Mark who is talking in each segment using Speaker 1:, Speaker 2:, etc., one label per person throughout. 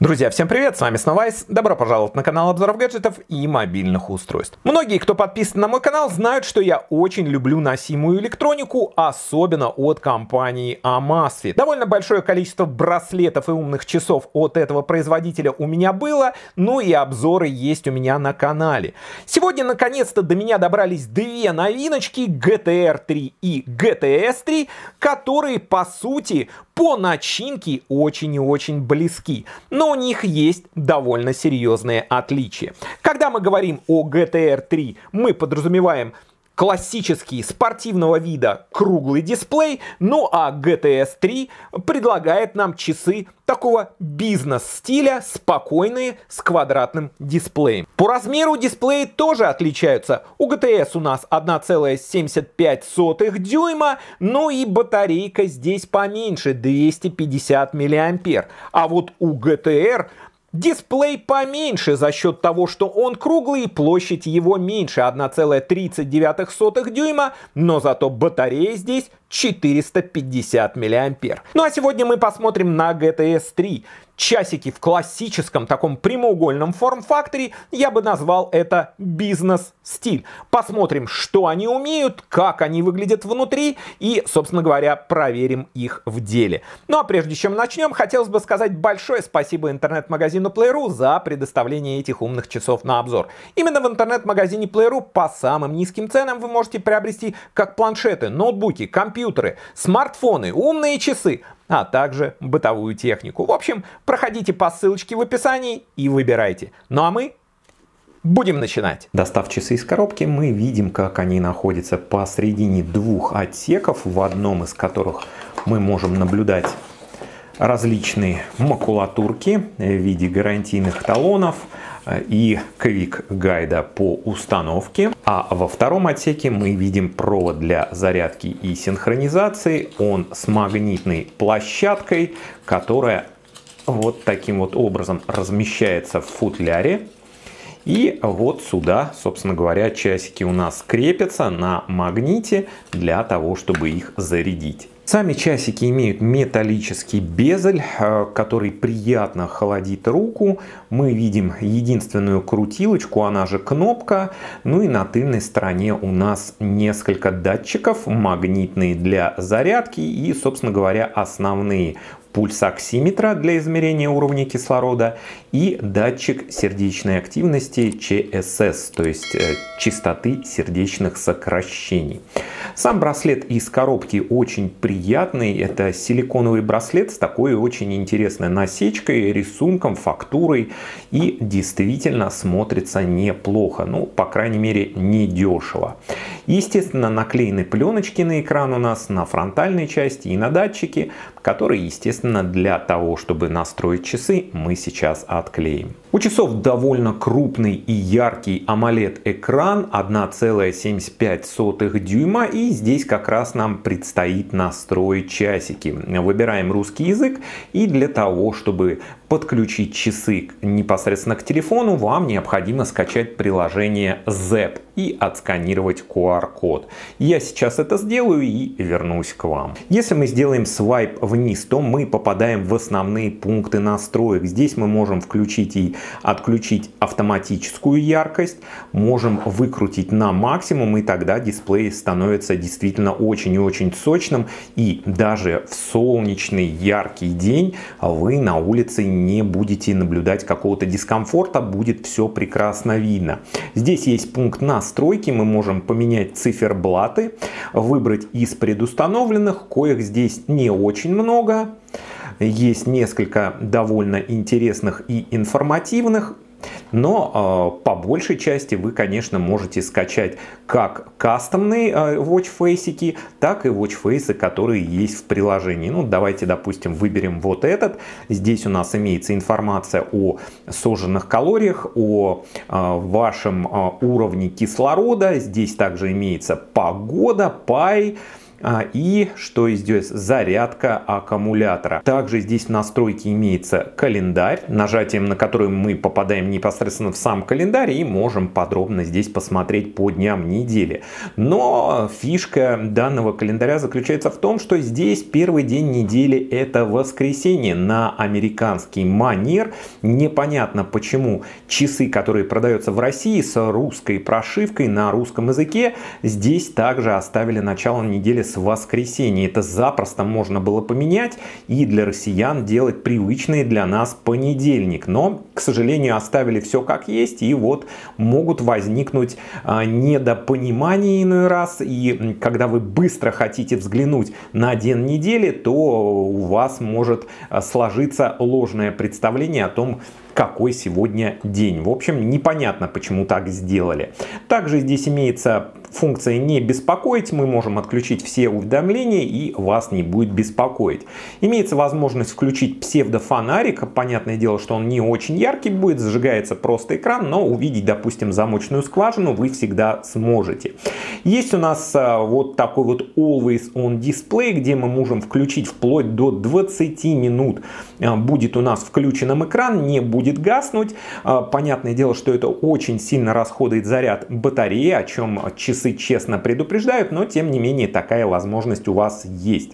Speaker 1: Друзья, всем привет, с вами снова Айс. Добро пожаловать на канал обзоров гаджетов и мобильных устройств. Многие, кто подписан на мой канал, знают, что я очень люблю носимую электронику, особенно от компании Amazfit. Довольно большое количество браслетов и умных часов от этого производителя у меня было, ну и обзоры есть у меня на канале. Сегодня наконец-то до меня добрались две новиночки GTR 3 и GTS 3, которые по сути по начинке очень и очень близки, но у них есть довольно серьезные отличия. Когда мы говорим о GTR 3, мы подразумеваем классический спортивного вида круглый дисплей, ну а GTS 3 предлагает нам часы такого бизнес-стиля, спокойные, с квадратным дисплеем. По размеру дисплеи тоже отличаются. У GTS у нас 1,75 дюйма, ну и батарейка здесь поменьше, 250 мАh. А вот у GTR Дисплей поменьше за счет того, что он круглый, площадь его меньше 1,39 дюйма, но зато батарея здесь 450 мАh. Ну а сегодня мы посмотрим на GTS 3. Часики в классическом таком прямоугольном форм-факторе, я бы назвал это бизнес-стиль. Посмотрим, что они умеют, как они выглядят внутри и, собственно говоря, проверим их в деле. Ну а прежде чем начнем, хотелось бы сказать большое спасибо интернет-магазину Play.ru за предоставление этих умных часов на обзор. Именно в интернет-магазине Play.ru по самым низким ценам вы можете приобрести как планшеты, ноутбуки, компьютеры, компьютеры, смартфоны, умные часы, а также бытовую технику. В общем, проходите по ссылочке в описании и выбирайте. Ну а мы Будем начинать. Достав часы из коробки, мы видим, как они находятся посредине двух отсеков, в одном из которых мы можем наблюдать различные макулатурки в виде гарантийных талонов, и квик гайда по установке. А во втором отсеке мы видим провод для зарядки и синхронизации. Он с магнитной площадкой, которая вот таким вот образом размещается в футляре. И вот сюда, собственно говоря, часики у нас крепятся на магните для того, чтобы их зарядить. Сами часики имеют металлический безель, э, который приятно холодит руку. Мы видим единственную крутилочку, она же кнопка. Ну и на тыльной стороне у нас несколько датчиков, магнитные для зарядки и, собственно говоря, основные пульсоксиметра для измерения уровня кислорода и датчик сердечной активности ЧСС, то есть э, частоты сердечных сокращений. Сам браслет из коробки очень приятный. Это силиконовый браслет с такой очень интересной насечкой, рисунком, фактурой и действительно смотрится неплохо. Ну, по крайней мере, не дешево. Естественно, наклеены пленочки на экран у нас на фронтальной части и на датчике, которые, естественно, для того, чтобы настроить часы, мы сейчас отклеим. У часов довольно крупный и яркий AMOLED экран 1,75 дюйма и здесь как раз нам предстоит настроить часики. Выбираем русский язык и для того, чтобы подключить часы непосредственно к телефону, вам необходимо скачать приложение ZEP и отсканировать QR-код. Я сейчас это сделаю и вернусь к вам. Если мы сделаем свайп вниз, то мы попадаем в основные пункты настроек. Здесь мы можем включить и отключить автоматическую яркость, можем выкрутить на максимум и тогда дисплей становится действительно очень и очень сочным и даже в солнечный яркий день вы на улице не будете наблюдать какого-то дискомфорта, будет все прекрасно видно. Здесь есть пункт настройки, мы можем поменять циферблаты, выбрать из предустановленных, коих здесь не очень много. Есть несколько довольно интересных и информативных. Но э, по большей части вы, конечно, можете скачать как кастомные э, watchface, так и watchface, которые есть в приложении. Ну, давайте, допустим, выберем вот этот. Здесь у нас имеется информация о сожженных калориях, о э, вашем э, уровне кислорода. Здесь также имеется погода, пай, и что здесь? Зарядка аккумулятора. Также здесь в настройке имеется календарь, нажатием на который мы попадаем непосредственно в сам календарь и можем подробно здесь посмотреть по дням недели. Но фишка данного календаря заключается в том, что здесь первый день недели это воскресенье на американский манер. Непонятно почему часы, которые продаются в России с русской прошивкой на русском языке, здесь также оставили начало недели воскресенья. Это запросто можно было поменять и для россиян делать привычный для нас понедельник. Но, к сожалению, оставили все как есть и вот могут возникнуть а, недопонимания иной раз. И когда вы быстро хотите взглянуть на день недели, то у вас может а, сложиться ложное представление о том, какой сегодня день. В общем, непонятно, почему так сделали. Также здесь имеется функция «Не беспокоить». Мы можем отключить все уведомления и вас не будет беспокоить. Имеется возможность включить псевдофонарик. Понятное дело, что он не очень яркий будет, зажигается просто экран, но увидеть, допустим, замочную скважину вы всегда сможете. Есть у нас а, вот такой вот Always On Display, где мы можем включить вплоть до 20 минут. А, будет у нас включенным экран, не будет гаснуть. А, понятное дело, что это очень сильно расходует заряд батареи, о чем часы часы честно предупреждают, но тем не менее такая возможность у вас есть.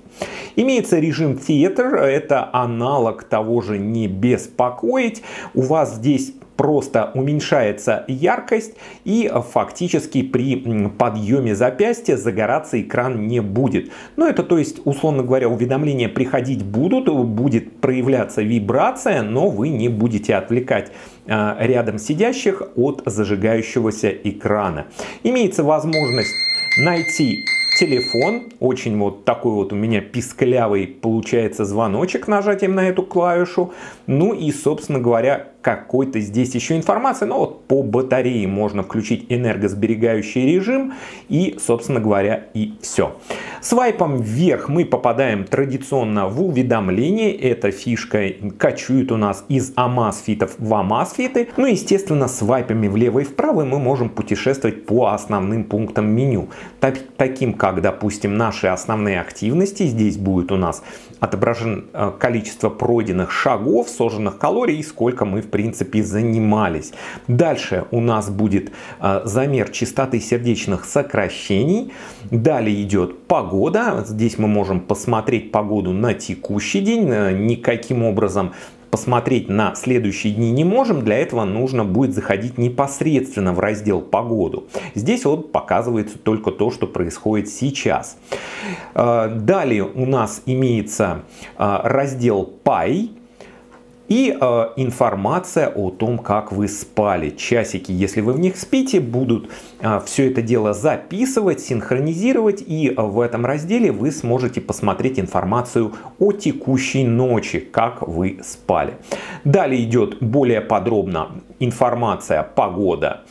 Speaker 1: Имеется режим театр, это аналог того же не беспокоить. У вас здесь просто уменьшается яркость и фактически при подъеме запястья загораться экран не будет. Но это то есть, условно говоря, уведомления приходить будут, будет проявляться вибрация, но вы не будете отвлекать рядом сидящих от зажигающегося экрана. Имеется возможность найти телефон. Очень вот такой вот у меня писклявый получается звоночек нажатием на эту клавишу. Ну и, собственно говоря, какой-то здесь еще информация. Но вот по батарее можно включить энергосберегающий режим. И, собственно говоря, и все. Свайпом вверх мы попадаем традиционно в уведомление. Эта фишка качует у нас из амасфитов в амасфиты. Ну, естественно, свайпами влево и вправо мы можем путешествовать по основным пунктам меню. Так, таким как, допустим, наши основные активности. Здесь будет у нас отображено э, количество пройденных шагов, сожженных калорий и сколько мы, в принципе, занимались. Дальше у нас будет э, замер частоты сердечных сокращений. Далее идет погода. Здесь мы можем посмотреть погоду на текущий день. Э, никаким образом посмотреть на следующие дни не можем, для этого нужно будет заходить непосредственно в раздел «Погоду». Здесь вот показывается только то, что происходит сейчас. Э, далее у нас имеется э, раздел «Пай», и э, информация о том, как вы спали. Часики, если вы в них спите, будут э, все это дело записывать, синхронизировать. И в этом разделе вы сможете посмотреть информацию о текущей ночи, как вы спали. Далее идет более подробно информация, погода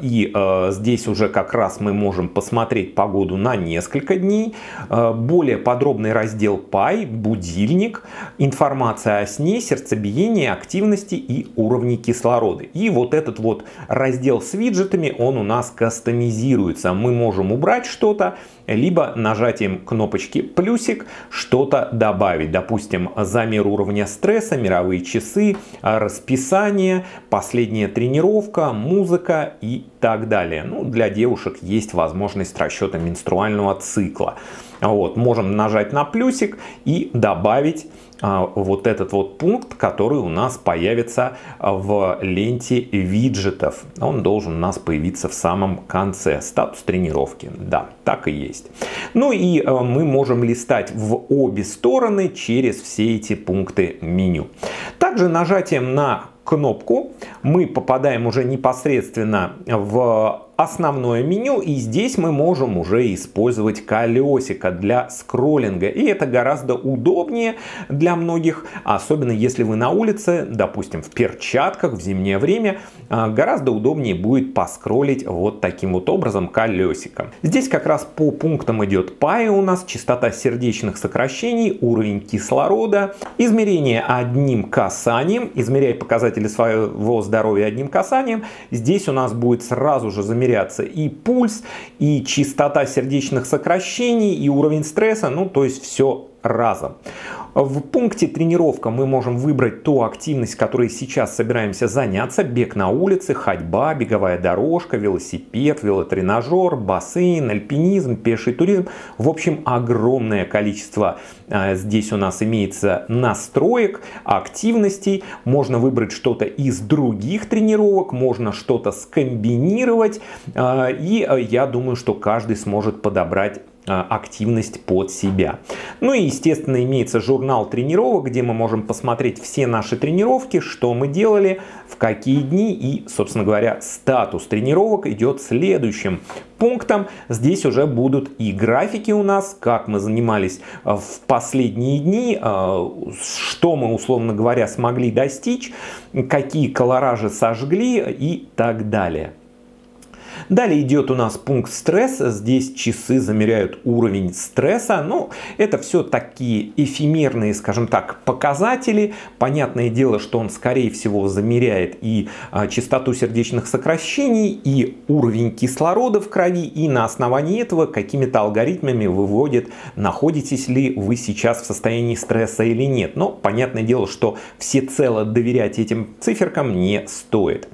Speaker 1: и а, здесь уже как раз мы можем посмотреть погоду на несколько дней. А, более подробный раздел Пай, будильник, информация о сне, сердцебиении, активности и уровне кислорода. И вот этот вот раздел с виджетами, он у нас кастомизируется. Мы можем убрать что-то, либо нажатием кнопочки плюсик что-то добавить. Допустим, замер уровня стресса, мировые часы, расписание, последняя тренировка, музыка и так далее. Ну, для девушек есть возможность расчета менструального цикла. Вот, можем нажать на плюсик и добавить вот этот вот пункт, который у нас появится в ленте виджетов. Он должен у нас появиться в самом конце. Статус тренировки. Да, так и есть. Ну и а, мы можем листать в обе стороны через все эти пункты меню. Также нажатием на кнопку мы попадаем уже непосредственно в основное меню и здесь мы можем уже использовать колесико для скроллинга и это гораздо удобнее для многих, особенно если вы на улице, допустим в перчатках в зимнее время, а, гораздо удобнее будет поскролить вот таким вот образом колесиком. Здесь как раз по пунктам идет пай у нас, частота сердечных сокращений, уровень кислорода, измерение одним касанием, измеряй показатели своего здоровья одним касанием. Здесь у нас будет сразу же замерение замеряться и пульс, и частота сердечных сокращений, и уровень стресса, ну то есть все разом. В пункте тренировка мы можем выбрать ту активность, которой сейчас собираемся заняться. Бег на улице, ходьба, беговая дорожка, велосипед, велотренажер, бассейн, альпинизм, пеший туризм. В общем, огромное количество э, здесь у нас имеется настроек, активностей. Можно выбрать что-то из других тренировок, можно что-то скомбинировать. Э, и э, я думаю, что каждый сможет подобрать а, активность под себя. Ну и, естественно, имеется журнал тренировок, где мы можем посмотреть все наши тренировки, что мы делали, в какие дни и, собственно говоря, статус тренировок идет следующим пунктом. Здесь уже будут и графики у нас, как мы занимались а, в последние дни, а, что мы, условно говоря, смогли достичь, какие колоражи сожгли и так далее. Далее идет у нас пункт стресса. Здесь часы замеряют уровень стресса. Ну, это все такие эфемерные, скажем так, показатели. Понятное дело, что он, скорее всего, замеряет и а, частоту сердечных сокращений, и уровень кислорода в крови. И на основании этого какими-то алгоритмами выводит, находитесь ли вы сейчас в состоянии стресса или нет. Но понятное дело, что всецело доверять этим циферкам не стоит.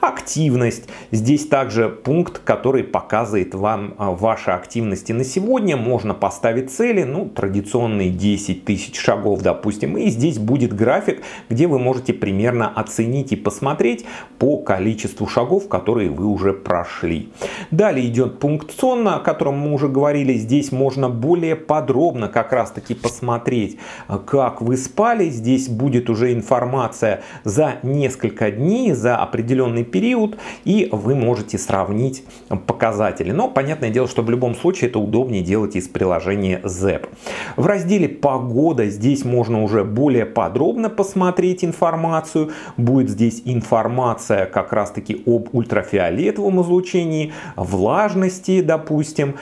Speaker 1: Активность. Здесь также пункт, который показывает вам а, ваши активности на сегодня. Можно поставить цели, ну, традиционные 10 тысяч шагов, допустим. И здесь будет график, где вы можете примерно оценить и посмотреть по количеству шагов, которые вы уже прошли. Далее идет пункт сонна, о котором мы уже говорили. Здесь можно более подробно как раз таки посмотреть, а, как вы спали. Здесь будет уже информация за несколько дней, за определенный определенный период, и вы можете сравнить показатели. Но понятное дело, что в любом случае это удобнее делать из приложения ZEP. В разделе «Погода» здесь можно уже более подробно посмотреть информацию. Будет здесь информация как раз таки об ультрафиолетовом излучении, влажности, допустим,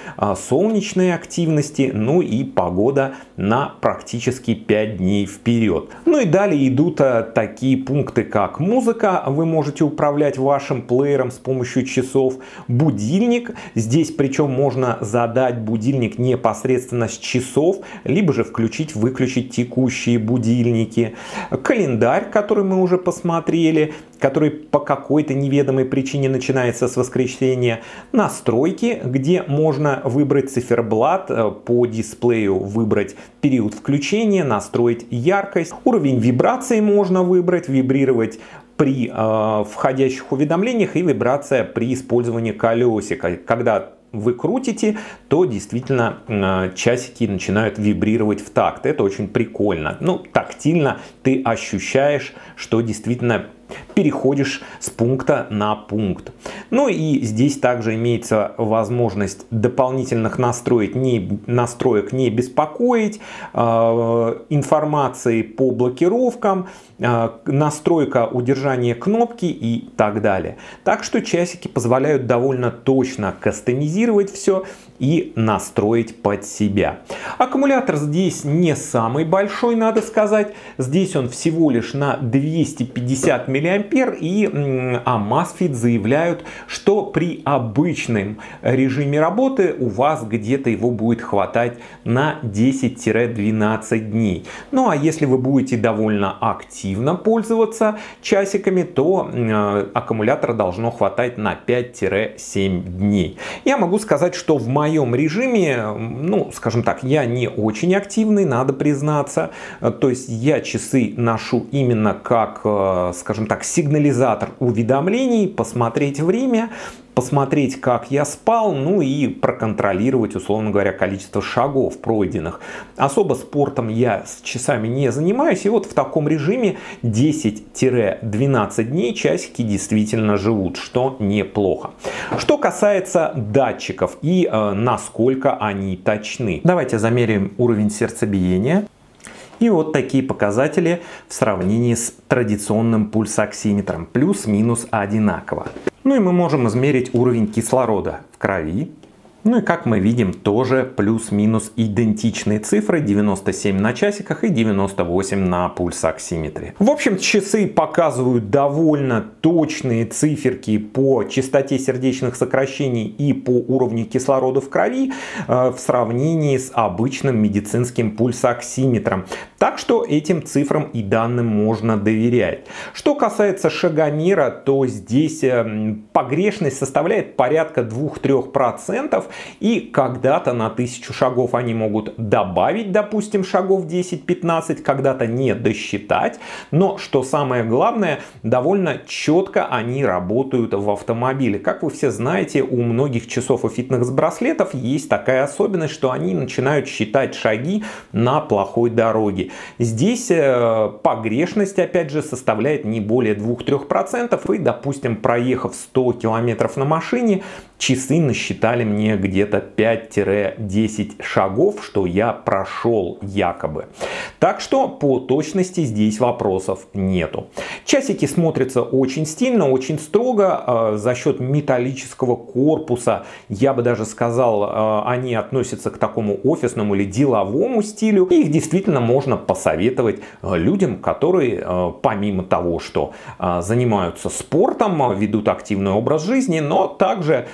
Speaker 1: солнечной активности, ну и погода на практически 5 дней вперед. Ну и далее идут а, такие пункты, как музыка. Вы можете управлять управлять вашим плеером с помощью часов. Будильник. Здесь причем можно задать будильник непосредственно с часов, либо же включить-выключить текущие будильники. Календарь, который мы уже посмотрели который по какой-то неведомой причине начинается с воскресенья. Настройки, где можно выбрать циферблат э, по дисплею, выбрать период включения, настроить яркость. Уровень вибрации можно выбрать, вибрировать при э, входящих уведомлениях и вибрация при использовании колесика. Когда вы крутите, то действительно э, часики начинают вибрировать в такт. Это очень прикольно. Ну, тактильно ты ощущаешь, что действительно переходишь с пункта на пункт. Ну и здесь также имеется возможность дополнительных настроек не, настроек не беспокоить, э, информации по блокировкам, э, настройка удержания кнопки и так далее. Так что часики позволяют довольно точно кастомизировать все и настроить под себя. Аккумулятор здесь не самый большой, надо сказать. Здесь он всего лишь на 250 мА и Amazfit заявляют, что при обычном режиме работы у вас где-то его будет хватать на 10-12 дней. Ну а если вы будете довольно активно пользоваться часиками, то аккумулятора должно хватать на 5-7 дней. Я могу сказать, что в моем режиме, ну скажем так, я не очень активный, надо признаться. То есть я часы ношу именно как, э, скажем так, сигнализатор уведомлений, посмотреть время, посмотреть, как я спал, ну и проконтролировать, условно говоря, количество шагов пройденных. Особо спортом я с часами не занимаюсь, и вот в таком режиме 10-12 дней часики действительно живут, что неплохо. Что касается датчиков и э, насколько они точны. Давайте замерим уровень сердцебиения. И вот такие показатели в сравнении с традиционным пульсоксиметром. Плюс-минус одинаково. Ну и мы можем измерить уровень кислорода в крови. Ну и как мы видим, тоже плюс-минус идентичные цифры 97 на часиках и 98 на пульсоксиметре. В общем, часы показывают довольно точные циферки по частоте сердечных сокращений и по уровню кислорода в крови э, в сравнении с обычным медицинским пульсоксиметром. Так что этим цифрам и данным можно доверять. Что касается шагомера, то здесь э, погрешность составляет порядка 2-3%. И когда-то на тысячу шагов они могут добавить, допустим, шагов 10-15, когда-то не досчитать. Но, что самое главное, довольно четко они работают в автомобиле. Как вы все знаете, у многих часов и фитнес-браслетов есть такая особенность, что они начинают считать шаги на плохой дороге. Здесь э, погрешность, опять же, составляет не более 2-3%. И, допустим, проехав 100 километров на машине, часы насчитали мне где-то 5-10 шагов, что я прошел якобы. Так что по точности здесь вопросов нету. Часики смотрятся очень стильно, очень строго. А, за счет металлического корпуса, я бы даже сказал, а, они относятся к такому офисному или деловому стилю. Их действительно можно посоветовать а, людям, которые помимо того, что занимаются спортом, ведут активный образ жизни, но также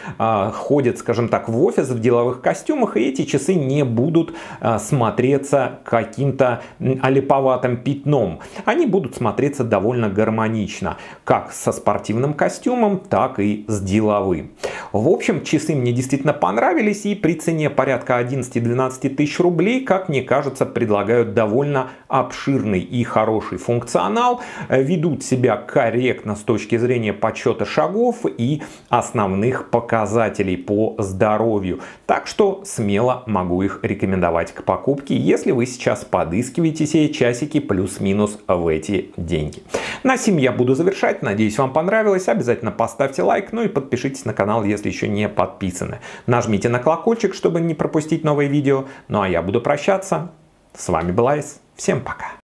Speaker 1: ходят, скажем так, в офис в деловых костюмах, и эти часы не будут смотреться каким-то олиповатым пятном. Они будут смотреться довольно гармонично, как со спортивным костюмом, так и с деловым. В общем, часы мне действительно понравились, и при цене порядка 11-12 тысяч рублей, как мне кажется, предлагают довольно обширный и хороший функционал, ведут себя корректно с точки зрения подсчета шагов и основных показателей по здоровью. Так что смело могу их рекомендовать к покупке, если вы сейчас подыскиваете себе часики плюс-минус в эти деньги. На сим я буду завершать. Надеюсь, вам понравилось. Обязательно поставьте лайк, ну и подпишитесь на канал, если еще не подписаны. Нажмите на колокольчик, чтобы не пропустить новые видео. Ну а я буду прощаться. С вами был Айс. Всем пока.